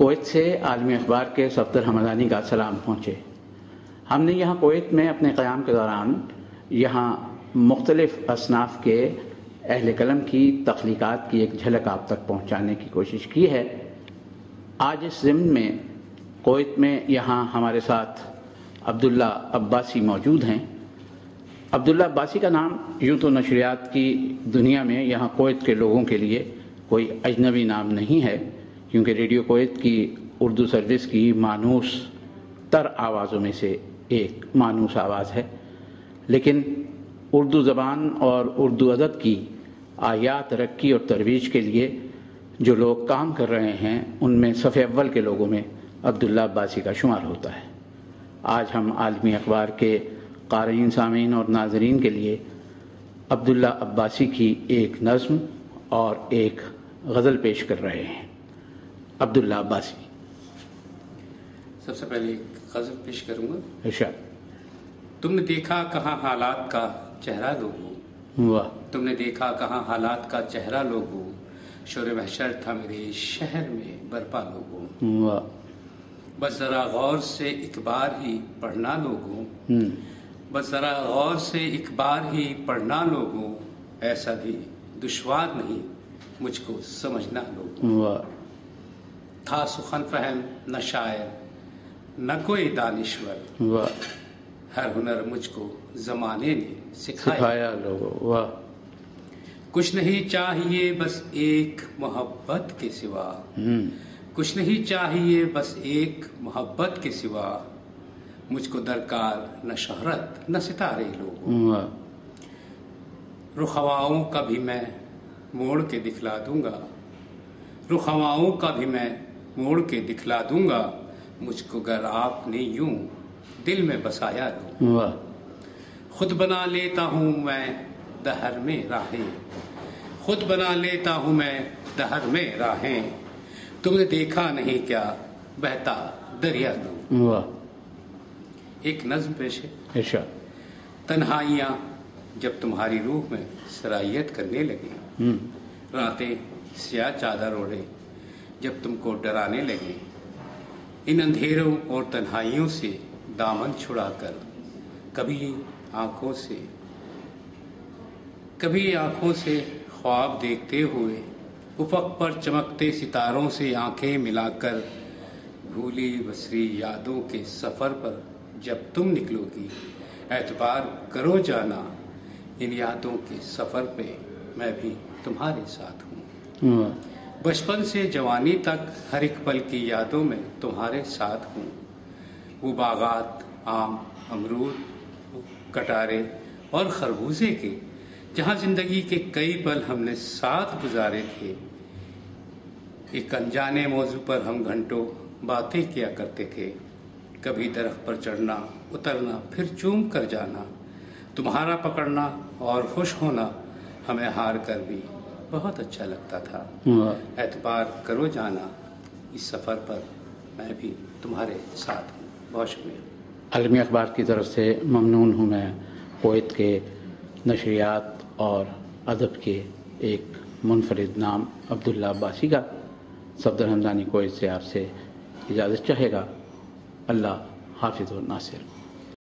Kuwait سے عالمی اخبار کے صفدر حمدانی کا سلام پہنچے۔ ہم نے یہاں کویت میں اپنے قیام کے دوران یہاں مختلف اصناف کے اہل قلم کی تخلیقات کی ایک جھلک آپ تک پہنچانے کی کوشش کی ہے۔ آج اس ضمن میں کویت میں یہاں ہمارے ساتھ عبداللہ عباسی موجود ہیں۔ عبداللہ عباسی کا نام یوں تو نشریات کی دنیا میں یہاں کویت کے لوگوں کے لیے کوئی اجنبی نام نہیں ہے۔ کیونکہ ریڈیو کویت کی اردو سروس کی مانوس تر آوازوں میں سے ایک مانوس آواز ہے۔ لیکن اردو زبان اور اردو ادب کی آیا ترقی اور ترویج کے لیے جو لوگ کام کر رہے ہیں، ان میں صفحہ اول کے لوگوں میں عبداللہ عباسی کا شمار ہوتا ہے۔ آج ہم عالمی اخبار کے قارئین، سامعین اور ناظرین کے لیے عبداللہ عباسی کی ایک نظم اور ایک غزل پیش کر رہے ہیں۔ عبداللہ عباسی۔ سب سے پہلے ایک غزل پیش کروں گا۔ ارشاد تم نے دیکھا کہاں حالات کا چہرہ لوگو۔ واہ۔ تم نے دیکھا کہاں حالات کا چہرہ لوگو۔ شور محشر تھا میرے شہر میں برپا لوگو۔ واہ۔ بس ذرا غور سے ایک بار ہی پڑھنا لوگوں بس ذرا غور سے ایک بار ہی پڑھنا لوگوں ایسا بھی دشوار نہیں مجھ کو سمجھنا لوگوں تھا سخن فہم نہ شاعر نہ کوئی دانشور۔ واہ۔ ہر ہنر مجھ کو زمانے نے سکھایا۔ لوگوں واہ۔ کچھ نہیں چاہیے بس ایک محبت کے سوا۔ کچھ نہیں چاہیے بس ایک محبت کے سوا۔ مجھ کو درکار نہ شہرت نہ ستارے لوگوں۔ واہ۔ رخ ہواؤں کا بھی میں موڑ کے دکھلا دوں گا۔ رخ ہواؤں کا بھی میں موڑ کے دکھلا دوں گا مجھ کو گر آپ نے یوں دل میں بسایا لو واہ۔ خود بنا لیتا ہوں میں دہر میں راہیں۔ خود بنا لیتا ہوں میں دہر میں راہیں۔ تم نے دیکھا نہیں کیا بہتا دریا واہ۔ ایک نظم پیش ہے۔ تنہائیاں جب تمہاری روح میں سرائیت کرنے لگی راتیں سیاہ چادر اوڑھے جب تم کو ڈرانے لگے۔ ان اندھیروں اور تنہائیوں سے دامن چھڑا کر، کبھی آنکھوں سے، کبھی آنکھوں سے خواب دیکھتے ہوئے، افق پر چمکتے ستاروں سے آنکھیں ملا کر، بھولی بسری یادوں کے سفر پر جب تم نکلو گی، اعتبار کرو جانا، ان یادوں کے سفر پہ میں بھی تمہارے ساتھ ہوں۔ بچپن سے جوانی تک ہر ایک پل کی یادوں میں تمہارے ساتھ ہوں۔ وہ باغات، آم، امرود، کٹارے اور خربوزے کے، جہاں زندگی کے کئی پل ہم نے ساتھ گزارے تھے۔ ایک انجانے موضوع پر ہم گھنٹوں باتیں کیا کرتے تھے۔ کبھی درخت پر چڑھنا، اترنا، پھر چوم کر جانا، تمہارا پکڑنا اور خوش ہونا ہمیں ہار کر بھی۔ بہت اچھا لگتا تھا۔ اعتبار کرو جانا اس سفر پر میں بھی تمہارے ساتھ ہوں۔ بہت شکریہ۔ عالمی اخبار کی طرف سے ممنون ہوں میں کویت کے نشریات اور ادب کے ایک منفرد نام عبداللہ عباسی کا صفدر حمدانی کویت سے آپ سے اجازت چاہے گا۔ اللہ حافظ و ناصر۔